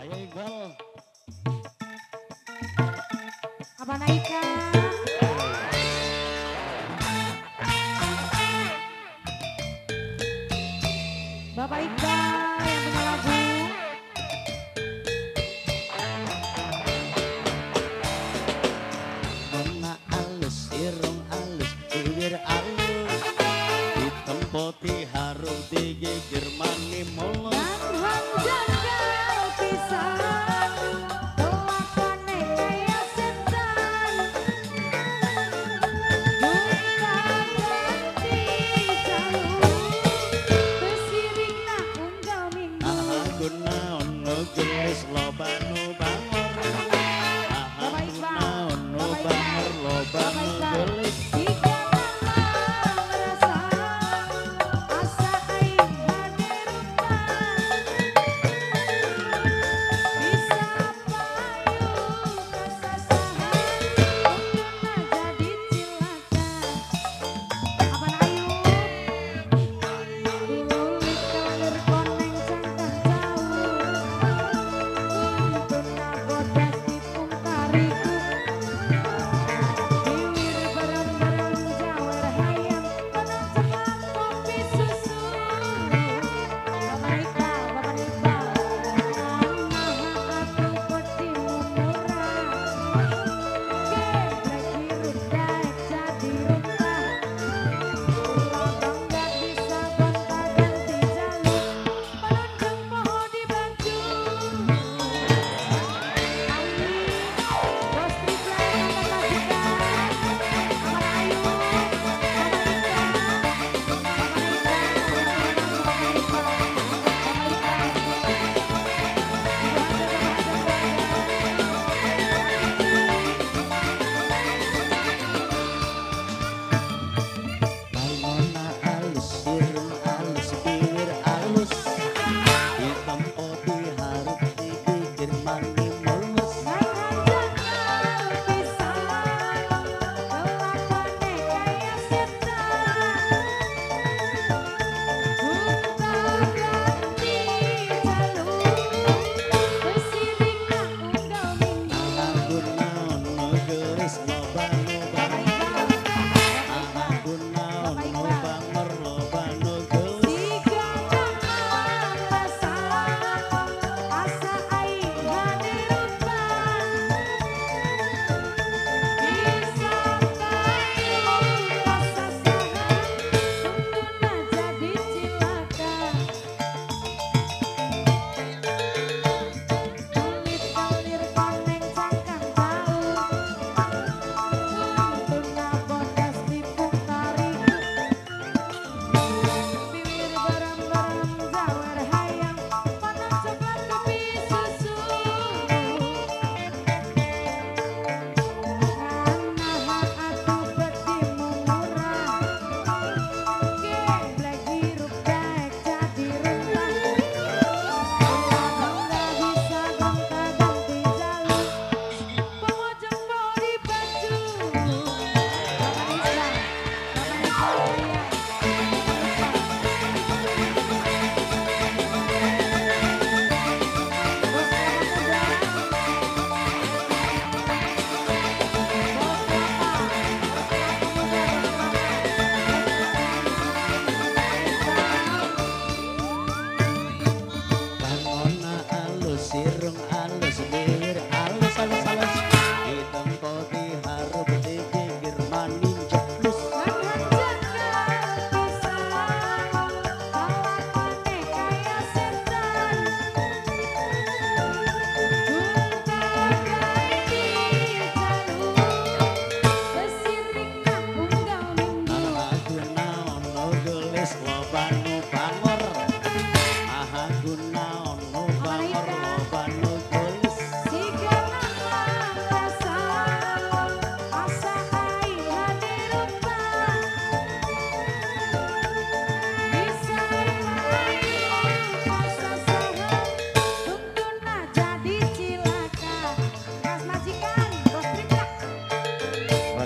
Ayo Iqbal. Apa Naika? Bapak Iqbal Bye bye.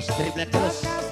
Stay black to us.